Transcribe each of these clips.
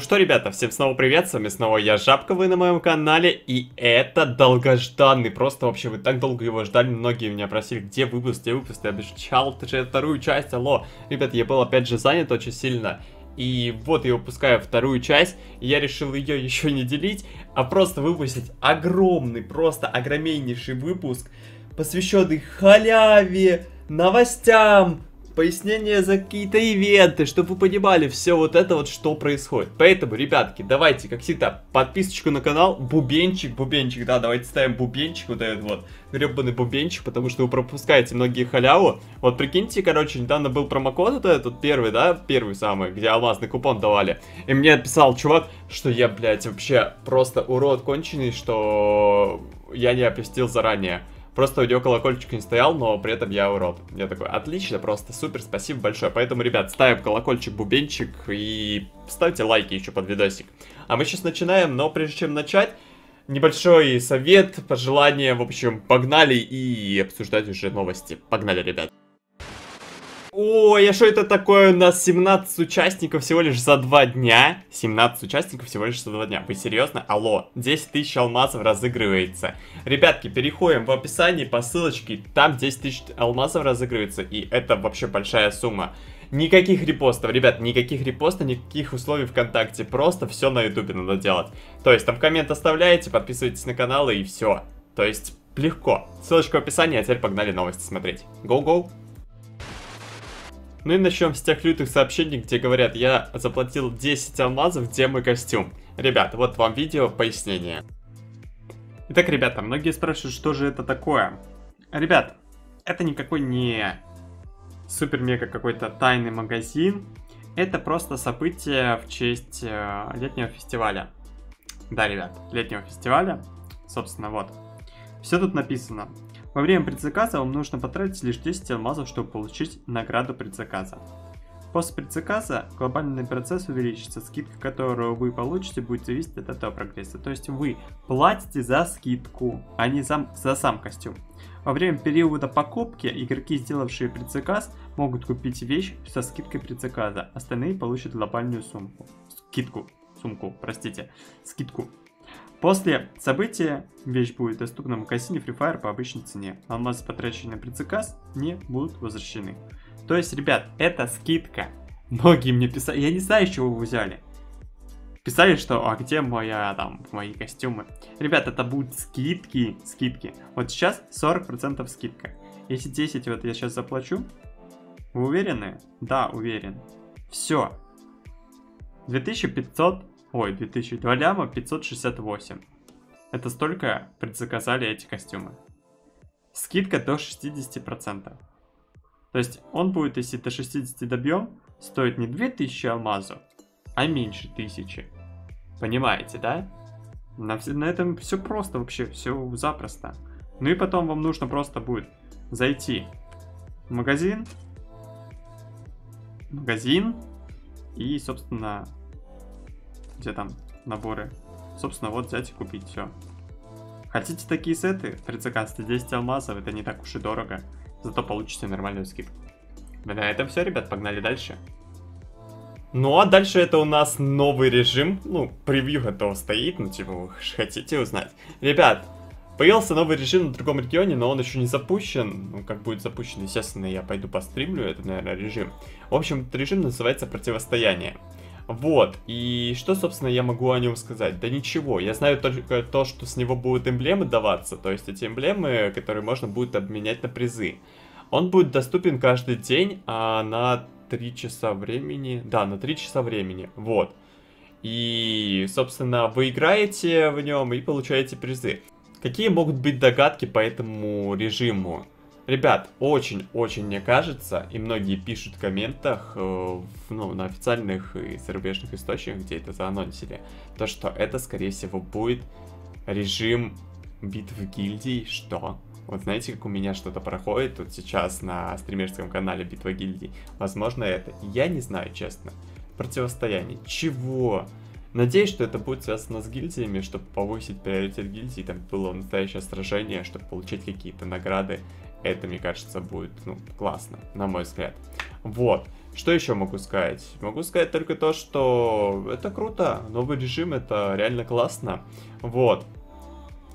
что, ребята, всем снова привет, с вами снова я, Жабка, вы на моем канале, и это долгожданный, просто вообще вы так долго его ждали, многие меня просили, где выпуск, где выпуск, я обещал ты же вторую часть, алло, ребят, я был опять же занят очень сильно, и вот я выпускаю вторую часть, и я решил ее еще не делить, а просто выпустить огромный, просто огромнейший выпуск, посвященный халяве, новостям, пояснение за какие-то ивенты, чтобы вы понимали все вот это вот, что происходит. Поэтому, ребятки, давайте, как всегда, подписочку на канал, бубенчик, бубенчик, да, давайте ставим бубенчик, вот этот вот, гребаный бубенчик, потому что вы пропускаете многие халяву. Вот прикиньте, короче, недавно был промокод вот этот первый, да, первый самый, где алмазный купон давали. И мне написал чувак, что я, блядь, вообще просто урод конченый, что я не оповестил заранее. Просто аудио колокольчик не стоял, но при этом я урод. Я такой, отлично, просто супер, спасибо большое. Поэтому, ребят, ставим колокольчик, бубенчик и ставьте лайки еще под видосик. А мы сейчас начинаем, но прежде чем начать, небольшой совет, пожелание, в общем, погнали и обсуждать уже новости. Погнали, ребят. Ой, а что это такое? У нас 17 участников всего лишь за два дня. 17 участников всего лишь за два дня. Вы серьезно? Алло, 10 тысяч алмазов разыгрывается. Ребятки, переходим в описании по ссылочке. Там 10 тысяч алмазов разыгрывается. И это вообще большая сумма. Никаких репостов, ребят, никаких репостов, никаких условий ВКонтакте. Просто все на Ютубе надо делать. То есть там коммент оставляете, подписывайтесь на канал и все. То есть легко. Ссылочка в описании, а теперь погнали новости смотреть. Go-go! Ну и начнем с тех лютых сообщений, где говорят, я заплатил 10 алмазов, где мой костюм. Ребят, вот вам видео пояснение. Итак, ребята, многие спрашивают, что же это такое. Ребят, это никакой не супер-мега какой-то тайный магазин. Это просто событие в честь э, летнего фестиваля. Да, ребят, летнего фестиваля. Собственно, вот. Все тут написано. Во время предзаказа вам нужно потратить лишь 10 алмазов, чтобы получить награду предзаказа. После предзаказа глобальный процесс увеличится, скидка, которую вы получите, будет зависеть от этого прогресса. То есть вы платите за скидку, а не за, за сам костюм. Во время периода покупки игроки, сделавшие предзаказ, могут купить вещь со скидкой предзаказа. Остальные получат глобальную сумку. Скидку. Сумку, простите. Скидку. После события вещь будет доступна в магазине Free Fire по обычной цене. Алмазы, потраченные на предзаказ, не будут возвращены. То есть, ребят, это скидка. Многие мне писали, я не знаю, с чего вы взяли. Писали, что, а где моя, там, мои костюмы? Ребят, это будут скидки, скидки. Вот сейчас 40% скидка. Если 10 вот я сейчас заплачу, вы уверены? Да, уверен. Все. 2500 Ой, 2002 ляма 568. Это столько предзаказали эти костюмы. Скидка до 60%. То есть он будет, если до 60 добьем, стоит не 2000 алмазов, а меньше 1000. Понимаете, да? На, на этом все просто вообще, все запросто. Ну и потом вам нужно просто будет зайти в магазин, магазин и, собственно, где там наборы. Собственно, вот взять и купить все. Хотите такие сеты? Предзаказывайте 10 алмазов, это не так уж и дорого. Зато получите нормальную скидку. На этом все, ребят, погнали дальше. Ну а дальше это у нас новый режим. Ну, превью готов стоит, ну типа вы хотите узнать. Ребят, появился новый режим на другом регионе, но он еще не запущен. Ну, как будет запущен, естественно, я пойду постримлю этот, наверное, режим. В общем, этот режим называется противостояние. Вот, и что, собственно, я могу о нем сказать? Да ничего, я знаю только то, что с него будут эмблемы даваться, то есть эти эмблемы, которые можно будет обменять на призы. Он будет доступен каждый день а на 3 часа времени, да, на 3 часа времени, вот. И, собственно, вы играете в нем и получаете призы. Какие могут быть догадки по этому режиму? Ребят, очень-очень мне кажется, и многие пишут в комментах, э, ну, на официальных и зарубежных источниках, где это заанонсили, то, что это, скорее всего, будет режим битв гильдий, что? Вот знаете, как у меня что-то проходит тут сейчас на стримерском канале Битва гильдий? Возможно, это. Я не знаю, честно. Противостояние. Чего? Надеюсь, что это будет связано с гильдиями, чтобы повысить приоритет гильдии, там было настоящее сражение, чтобы получить какие-то награды это, мне кажется, будет, ну, классно, на мой взгляд. Вот. Что еще могу сказать? Могу сказать только то, что это круто. Новый режим, это реально классно. Вот.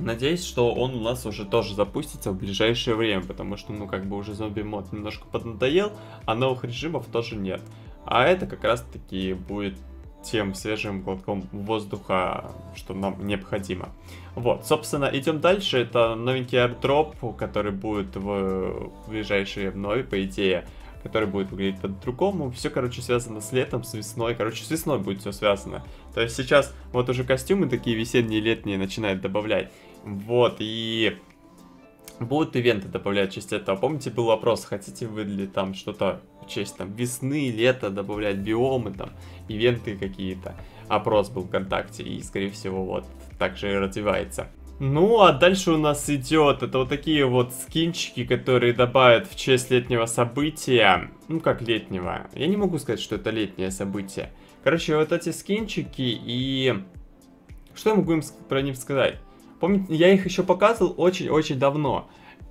Надеюсь, что он у нас уже тоже запустится в ближайшее время, потому что, ну, как бы уже зомби-мод немножко поднадоел, а новых режимов тоже нет. А это как раз-таки будет тем свежим глотком воздуха, что нам необходимо. Вот, собственно, идем дальше. Это новенький airdrop, который будет в ближайшие вновь, по идее, который будет выглядеть по-другому. Все, короче, связано с летом, с весной. Короче, с весной будет все связано. То есть сейчас вот уже костюмы такие весенние, летние начинают добавлять. Вот, и будут ивенты добавлять в честь этого. Помните, был вопрос, хотите вы ли там что-то в честь там весны, лета добавлять биомы, там, ивенты какие-то. Опрос был ВКонтакте, и, скорее всего, вот так же и развивается. Ну, а дальше у нас идет, это вот такие вот скинчики, которые добавят в честь летнего события. Ну, как летнего. Я не могу сказать, что это летнее событие. Короче, вот эти скинчики и... Что я могу им про них сказать? Помните, я их еще показывал очень-очень давно.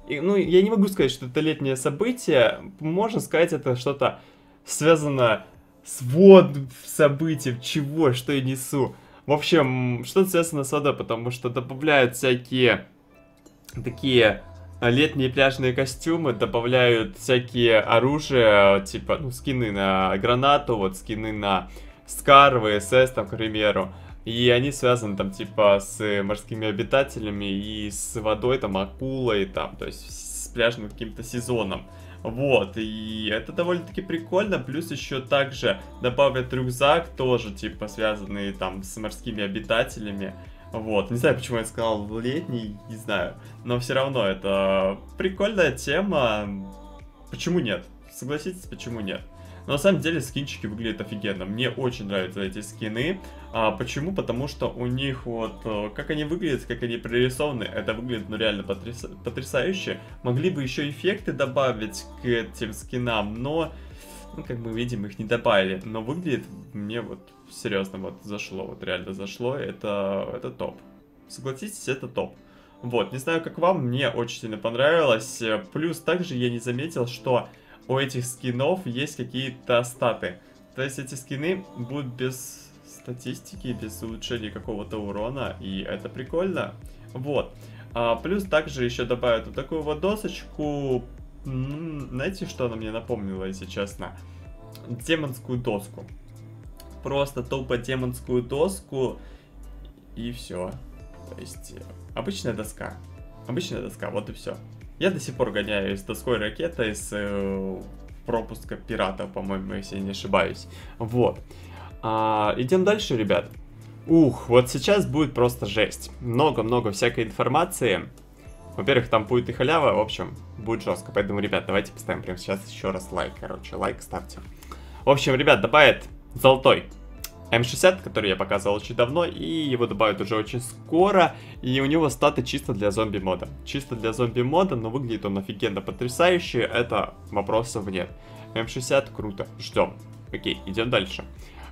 И, ну, я не могу сказать, что это летнее событие. Можно сказать, это что-то связано с вот событием, чего, что я несу. В общем, что-то связано с водой, потому что добавляют всякие такие летние пляжные костюмы, добавляют всякие оружия, типа, ну, скины на гранату, вот скины на Скар, ВСС, там, к примеру. И они связаны там типа с морскими обитателями и с водой, там акулой, там, то есть с пляжным каким-то сезоном. Вот, и это довольно-таки прикольно, плюс еще также добавят рюкзак, тоже типа связанный там с морскими обитателями. Вот, не знаю, почему я сказал летний, не знаю, но все равно это прикольная тема. Почему нет? Согласитесь, почему нет? Но на самом деле скинчики выглядят офигенно. Мне очень нравятся эти скины. А, почему? Потому что у них вот, э, как они выглядят, как они прорисованы, это выглядит ну реально потряс... потрясающе. Могли бы еще эффекты добавить к этим скинам, но, ну как мы видим, их не добавили. Но выглядит мне вот серьезно вот зашло, вот реально зашло, это, это топ. Согласитесь, это топ. Вот, не знаю, как вам, мне очень сильно понравилось. Плюс также я не заметил, что у этих скинов есть какие-то статы. То есть эти скины будут без статистики, без улучшения какого-то урона, и это прикольно. Вот. А, плюс также еще добавят вот такую вот досочку. Знаете, что она мне напомнила, если честно? Демонскую доску. Просто тупо демонскую доску, и все. То есть, обычная доска. Обычная доска, вот и все. Я до сих пор гоняюсь доской ракетой с э, пропуска пирата, по-моему, если я не ошибаюсь. Вот. А, идем дальше, ребят. Ух, вот сейчас будет просто жесть. Много-много всякой информации. Во-первых, там будет и халява, в общем, будет жестко. Поэтому, ребят, давайте поставим прямо сейчас еще раз лайк, короче, лайк ставьте. В общем, ребят, добавит золотой М60, который я показывал очень давно, и его добавят уже очень скоро, и у него статы чисто для зомби-мода. Чисто для зомби-мода, но выглядит он офигенно потрясающе, это вопросов нет. М60 круто, ждем. Окей, идем дальше.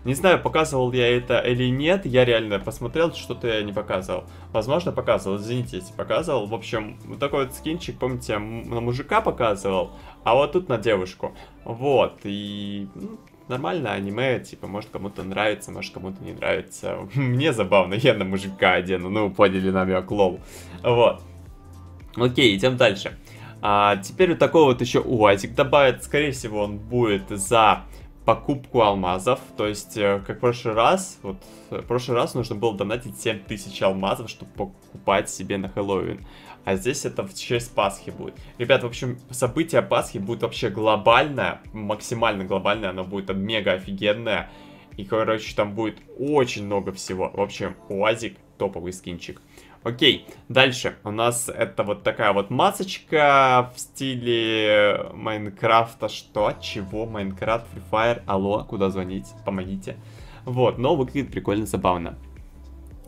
Не знаю, показывал я это или нет, я реально посмотрел, что-то я не показывал. Возможно, показывал, извините, если показывал. В общем, вот такой вот скинчик, помните, на мужика показывал, а вот тут на девушку. Вот, и ну, нормально аниме, типа, может кому-то нравится, может кому-то не нравится. Мне забавно, я на мужика одену, ну, поняли намек, лол. Вот. Окей, идем дальше. А, теперь вот такой вот еще УАЗик добавят, скорее всего, он будет за покупку алмазов, то есть, э, как в прошлый раз, вот, в прошлый раз нужно было донатить 7000 алмазов, чтобы покупать себе на Хэллоуин. А здесь это в честь Пасхи будет. Ребят, в общем, событие Пасхи будет вообще глобальное, максимально глобальное, оно будет мега офигенное. И, короче, там будет очень много всего. В общем, УАЗик топовый скинчик. Окей, дальше у нас это вот такая вот масочка в стиле Майнкрафта. Что? Чего? Майнкрафт, Free Fire? Алло, куда звонить? Помогите. Вот, но выглядит прикольно, забавно.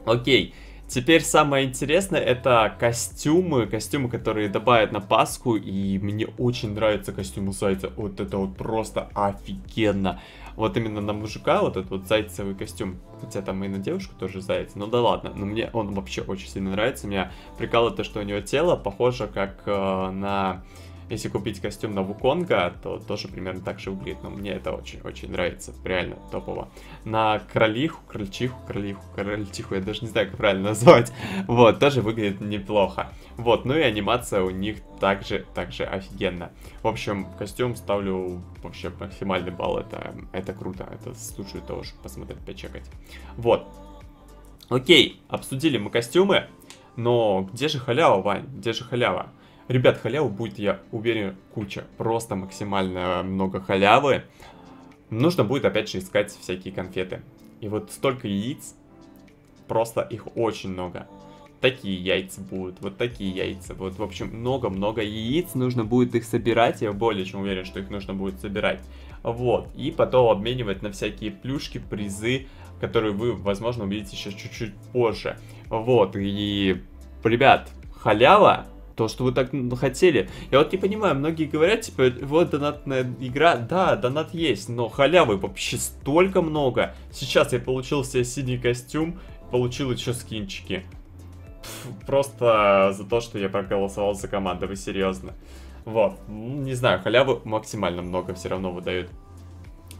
Окей, Теперь самое интересное это костюмы, костюмы, которые добавят на Пасху, и мне очень нравится костюм у зайца, вот это вот просто офигенно. Вот именно на мужика вот этот вот зайцевый костюм, хотя там и на девушку тоже заяц, ну да ладно, но мне он вообще очень сильно нравится, меня прикалывает то, что у него тело похоже как э, на Если купить костюм на Вуконга, то тоже примерно так же выглядит. Но мне это очень-очень нравится. Реально топово. На кролиху, крольчиху, кролиху, крольчиху, я даже не знаю, как правильно назвать. Вот, тоже выглядит неплохо. Вот, ну и анимация у них также, также офигенно. В общем, костюм ставлю вообще максимальный балл. Это, это круто. Это слушает того, чтобы посмотреть, почекать. Вот. Окей, обсудили мы костюмы. Но где же халява, Вань? Где же халява? Ребят, халяву будет, я уверен, куча. Просто максимально много халявы. Нужно будет, опять же, искать всякие конфеты. И вот столько яиц, просто их очень много. Такие яйца будут, вот такие яйца. Вот, в общем, много-много яиц. Нужно будет их собирать. Я более чем уверен, что их нужно будет собирать. Вот. И потом обменивать на всякие плюшки, призы, которые вы, возможно, увидите еще чуть-чуть позже. Вот. И, ребят, халява то, что вы так хотели. Я вот не понимаю, многие говорят, типа, вот донатная игра, да, донат есть, но халявы вообще столько много. Сейчас я получил себе синий костюм, получил еще скинчики. Пф, просто за то, что я проголосовал за команду, вы серьезно. Вот, не знаю, халявы максимально много все равно выдают.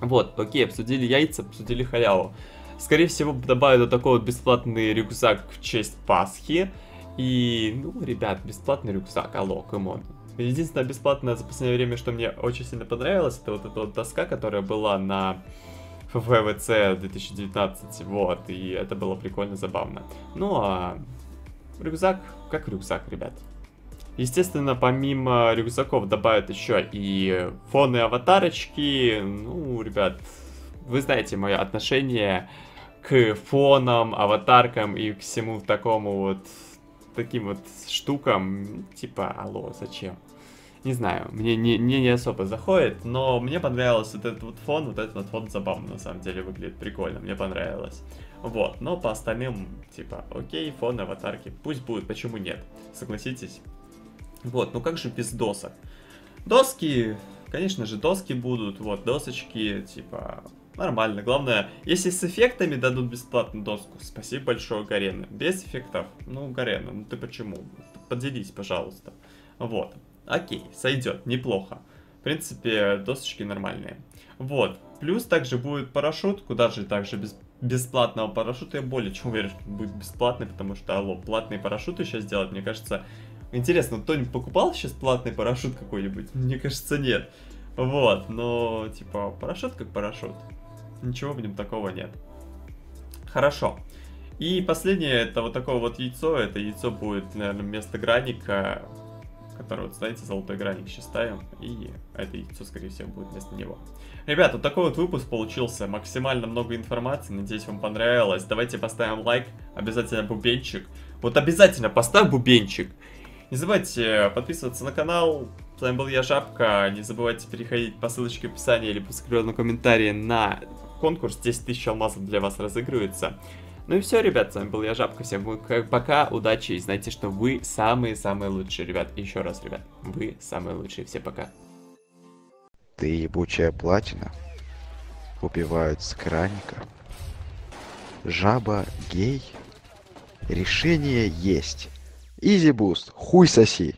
Вот, окей, обсудили яйца, обсудили халяву. Скорее всего, добавят вот такой вот бесплатный рюкзак в честь Пасхи. И, ну, ребят, бесплатный рюкзак, алло, come on. Единственное бесплатное за последнее время, что мне очень сильно понравилось, это вот эта вот доска, которая была на ФВВЦ 2019, вот, и это было прикольно, забавно. Ну, а рюкзак, как рюкзак, ребят. Естественно, помимо рюкзаков добавят еще и фоны аватарочки. Ну, ребят, вы знаете мое отношение к фонам, аватаркам и к всему такому вот таким вот штукам, типа, алло, зачем? Не знаю, мне не, мне не особо заходит, но мне понравился вот этот вот фон, вот этот вот фон забавно, на самом деле, выглядит прикольно, мне понравилось. Вот, но по остальным, типа, окей, фон, аватарки, пусть будет, почему нет, согласитесь? Вот, ну как же без досок? Доски, конечно же, доски будут, вот, досочки, типа, Нормально. Главное, если с эффектами дадут бесплатную доску, спасибо большое, Гарена. Без эффектов, ну, Гарена, ну ты почему? Поделись, пожалуйста. Вот. Окей, сойдет, неплохо. В принципе, досочки нормальные. Вот. Плюс также будет парашют, куда же также без бесплатного парашюта. Я более чем уверен, что будет бесплатный, потому что, алло, платные парашюты сейчас делать, мне кажется... Интересно, кто-нибудь покупал сейчас платный парашют какой-нибудь? Мне кажется, нет. Вот, но, типа, парашют как парашют. Ничего в нем такого нет. Хорошо. И последнее, это вот такое вот яйцо. Это яйцо будет, наверное, вместо граника, который, вот, знаете, золотой граник сейчас ставим. И это яйцо, скорее всего, будет вместо него. Ребята, вот такой вот выпуск получился. Максимально много информации. Надеюсь, вам понравилось. Давайте поставим лайк. Обязательно бубенчик. Вот обязательно поставь бубенчик. Не забывайте подписываться на канал. С вами был я, Жабка. Не забывайте переходить по ссылочке в описании или по скрепленному комментарии на конкурс, 10 тысяч алмазов для вас разыгрывается. Ну и все, ребят, с вами был я, Жабка, всем пока, удачи, и знайте, что вы самые-самые лучшие, ребят. Еще раз, ребят, вы самые лучшие, все пока. Ты ебучая платина. Убивают с краника. Жаба гей. Решение есть. Easy boost, хуй соси.